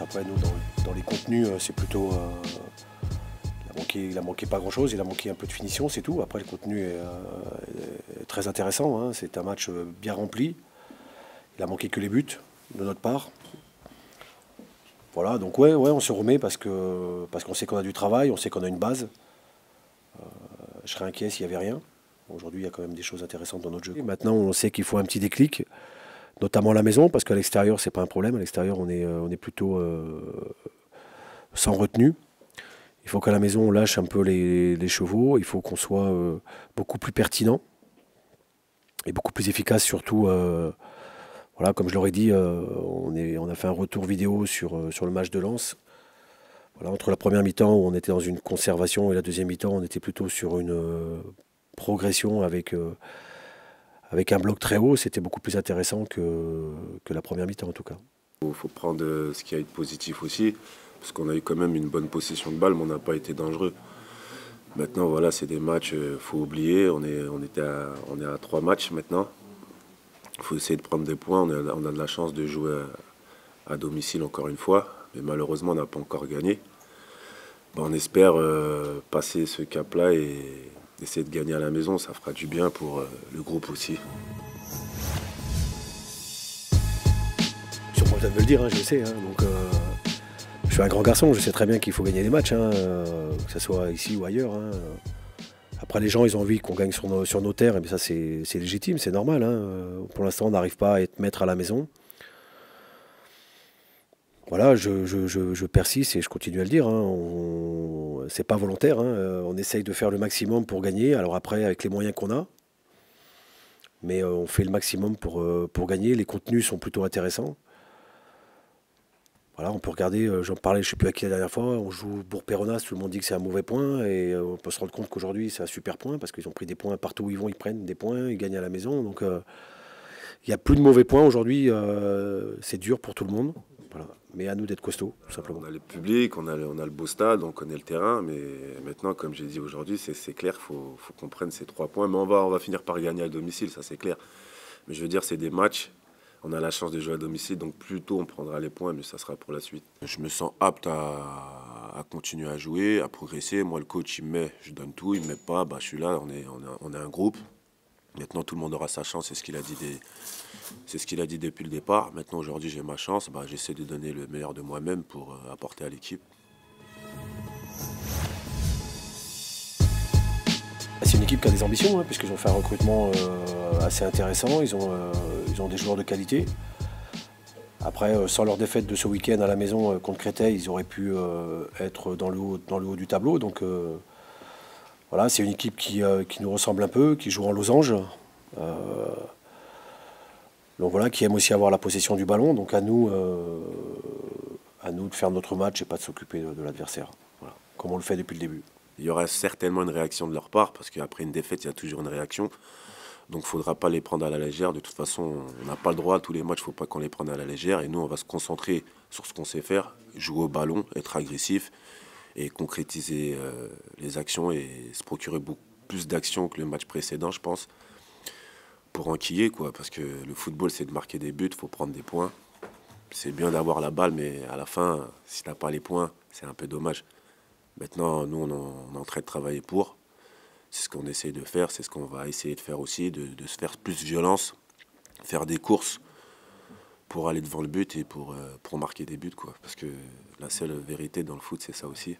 Après, nous, dans, les contenus, c'est plutôt. il, a manqué, pas grand-chose, il a manqué un peu de finition, c'est tout. Après, le contenu est, très intéressant. Hein. C'est un match bien rempli. Il a manqué que les buts de notre part. Voilà, donc ouais, ouais, on se remet parce parce qu'on sait qu'on a du travail, on sait qu'on a une base. Euh, je serais inquiet s'il n'y avait rien. Aujourd'hui, il y a quand même des choses intéressantes dans notre jeu. maintenant, on sait qu'il faut un petit déclic, notamment à la maison, parce qu'à l'extérieur, c'est pas un problème. À l'extérieur, on est, euh, plutôt euh, sans retenue. Il faut qu'à la maison, on lâche un peu les, chevaux. Il faut qu'on soit beaucoup plus pertinent et beaucoup plus efficace, surtout voilà, comme je l'aurais dit, euh, on, a fait un retour vidéo sur, euh, le match de Lens. Entre la première mi-temps où on était dans une conservation et la deuxième mi-temps, on était plutôt sur une euh, progression avec, avec un bloc très haut. C'était beaucoup plus intéressant que, que la première mi-temps en tout cas. Il faut prendre ce qui a été positif aussi, parce qu'on a eu quand même une bonne possession de balle, mais on n'a pas été dangereux. Maintenant, voilà, c'est des matchs, il faut oublier. On est, on, était on est à trois matchs maintenant. Il faut essayer de prendre des points. On a, de la chance de jouer à, domicile encore une fois, mais malheureusement, on n'a pas encore gagné. on espère euh, passer ce cap-là et essayer de gagner à la maison. Ça fera du bien pour euh, le groupe aussi. Sur moi, de me le dire, hein, je le sais. Hein. donc, euh, je suis un grand garçon, je sais très bien qu'il faut gagner des matchs, hein, que ce soit ici ou ailleurs. Après, les gens, ils ont envie qu'on gagne sur nos, terres, et ça, c'est légitime, c'est normal. Pour l'instant, on n'arrive pas à être maître à la maison. Voilà, je, persiste et je continue à le dire. C'est pas volontaire. Hein. On essaye de faire le maximum pour gagner. Alors après, avec les moyens qu'on a. Mais euh, on fait le maximum pour, euh, pour gagner. Les contenus sont plutôt intéressants on peut regarder, euh, j'en parlais, je ne sais plus à qui la dernière fois, on joue Bourg-Péronas, tout le monde dit que c'est un mauvais point, et euh, on peut se rendre compte qu'aujourd'hui c'est un super point, parce qu'ils ont pris des points partout où ils vont, ils prennent des points, ils gagnent à la maison. Donc euh, il n'y a plus de mauvais points aujourd'hui, c'est dur pour tout le monde. Mais à nous d'être costauds, tout simplement. On a le public, on a le, on a le beau stade, on connaît le terrain, mais maintenant, comme j'ai dit aujourd'hui, c'est clair, il faut, qu'on prenne ces trois points. Mais on va, on va finir par gagner à domicile, ça c'est clair. Mais je veux dire, c'est des matchs on a la chance de jouer à domicile, donc plus tôt on prendra les points, mais ça sera pour la suite. Je me sens apte à, continuer à jouer, à progresser. Moi, le coach, il me met, je donne tout, il me met pas, bah, je suis là, on est, on, est, un groupe. Maintenant, tout le monde aura sa chance, c'est ce qu'il a dit, depuis le départ. Maintenant, aujourd'hui, j'ai ma chance, bah, j'essaie de donner le meilleur de moi-même pour euh, apporter à l'équipe. C'est une équipe qui a des ambitions, hein, puisqu'ils ont fait un recrutement euh, assez intéressant. Ils ont, euh, ils ont des joueurs de qualité. Après, sans leur défaite de ce week-end à la maison contre Créteil, ils auraient pu être dans le, haut, dans le haut du tableau. Donc voilà, c'est une équipe qui, nous ressemble un peu, qui joue en losange. donc voilà, qui aime aussi avoir la possession du ballon. Donc à nous, à nous de faire notre match et pas de s'occuper de, l'adversaire. comme on le fait depuis le début. Il y aura certainement une réaction de leur part, parce qu'après une défaite, il y a toujours une réaction. Donc il ne faudra pas les prendre à la légère. De toute façon, on n'a pas le droit, tous les matchs, il ne faut pas qu'on les prenne à la légère. Et nous, on va se concentrer sur ce qu'on sait faire, jouer au ballon, être agressif et concrétiser euh, les actions et se procurer beaucoup plus d'actions que le match précédent, je pense, pour enquiller. Quoi, parce que le football, c'est de marquer des buts, il faut prendre des points. C'est bien d'avoir la balle, mais à la fin, si tu n'as pas les points, c'est un peu dommage. Maintenant, nous, on, est en train de travailler pour. C'est ce qu'on essaie de faire, c'est ce qu'on va essayer de faire aussi, de, se faire plus violence, faire des courses pour aller devant le but et pour, euh, pour marquer des buts. Quoi. Parce que la seule vérité dans le foot, c'est ça aussi.